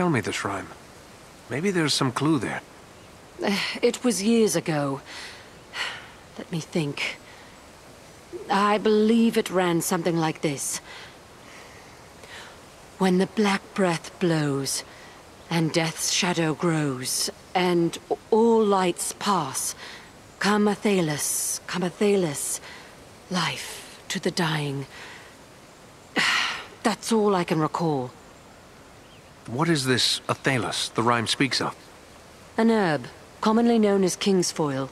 tell me the shrine? Maybe there's some clue there. It was years ago. Let me think. I believe it ran something like this. When the black breath blows, and death's shadow grows, and all lights pass, come Athelas, come Athelas, life to the dying. That's all I can recall. What is this Athelas the rhyme speaks of? An herb, commonly known as kingsfoil.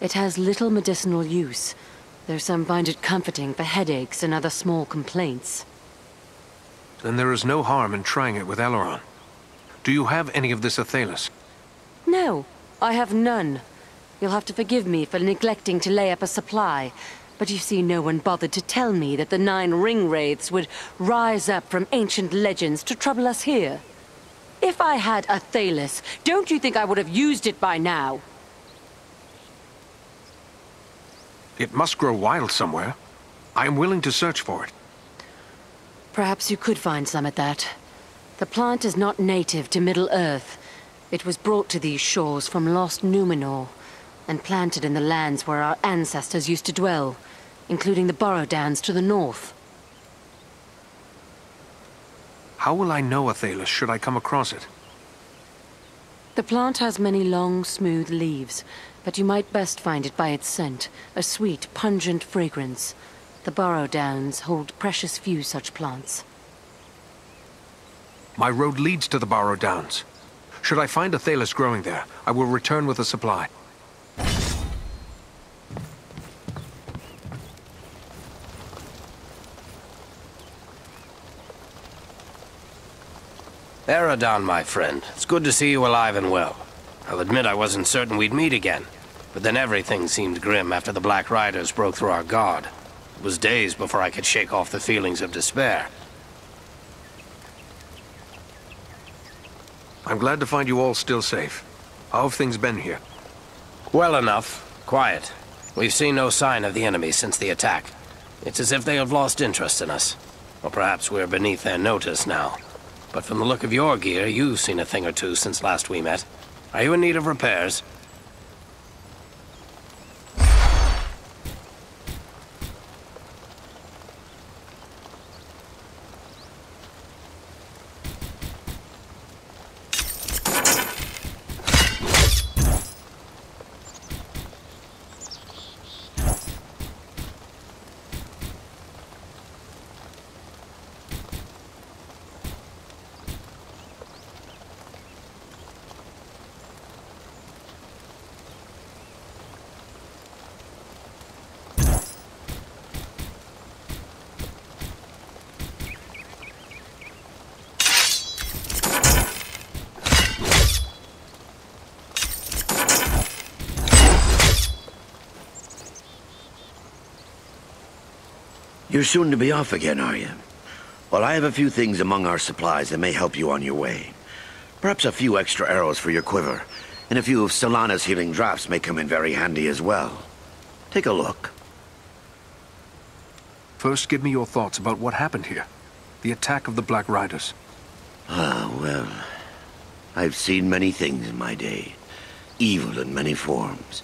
It has little medicinal use, though some find it comforting for headaches and other small complaints. Then there is no harm in trying it with Eleron. Do you have any of this Athelas? No, I have none. You'll have to forgive me for neglecting to lay up a supply. But you see, no one bothered to tell me that the Nine Ring Wraiths would rise up from ancient legends to trouble us here. If I had Athelas, don't you think I would have used it by now? It must grow wild somewhere. I am willing to search for it. Perhaps you could find some at that. The plant is not native to Middle-earth. It was brought to these shores from lost Numenor, and planted in the lands where our ancestors used to dwell, including the Borodans to the north. How will I know Athelas should I come across it? The plant has many long, smooth leaves, but you might best find it by its scent, a sweet, pungent fragrance. The Borodans hold precious few such plants. My road leads to the Barrow Downs. Should I find Athelas growing there, I will return with a supply. Eradan, my friend. It's good to see you alive and well. I'll admit I wasn't certain we'd meet again, but then everything seemed grim after the Black Riders broke through our guard. It was days before I could shake off the feelings of despair. I'm glad to find you all still safe. How have things been here? Well enough. Quiet. We've seen no sign of the enemy since the attack. It's as if they have lost interest in us. Or perhaps we're beneath their notice now. But from the look of your gear, you've seen a thing or two since last we met. Are you in need of repairs? You're soon to be off again, are you? Well, I have a few things among our supplies that may help you on your way. Perhaps a few extra arrows for your quiver, and a few of Solana's healing drafts may come in very handy as well. Take a look. First, give me your thoughts about what happened here. The attack of the Black Riders. Ah, well... I've seen many things in my day. Evil in many forms.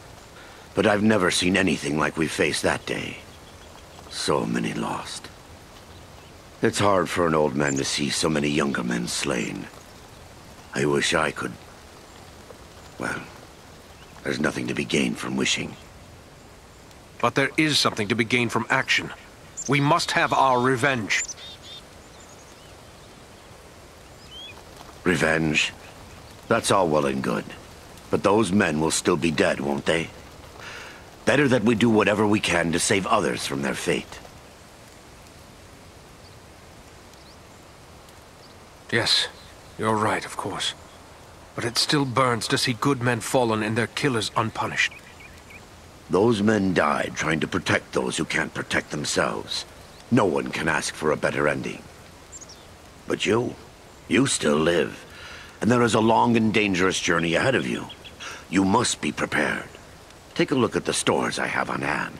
But I've never seen anything like we faced that day. So many lost. It's hard for an old man to see so many younger men slain. I wish I could... Well, there's nothing to be gained from wishing. But there is something to be gained from action. We must have our revenge. Revenge? That's all well and good. But those men will still be dead, won't they? Better that we do whatever we can to save others from their fate. Yes, you're right, of course. But it still burns to see good men fallen and their killers unpunished. Those men died trying to protect those who can't protect themselves. No one can ask for a better ending. But you, you still live. And there is a long and dangerous journey ahead of you. You must be prepared. Take a look at the stores I have on hand.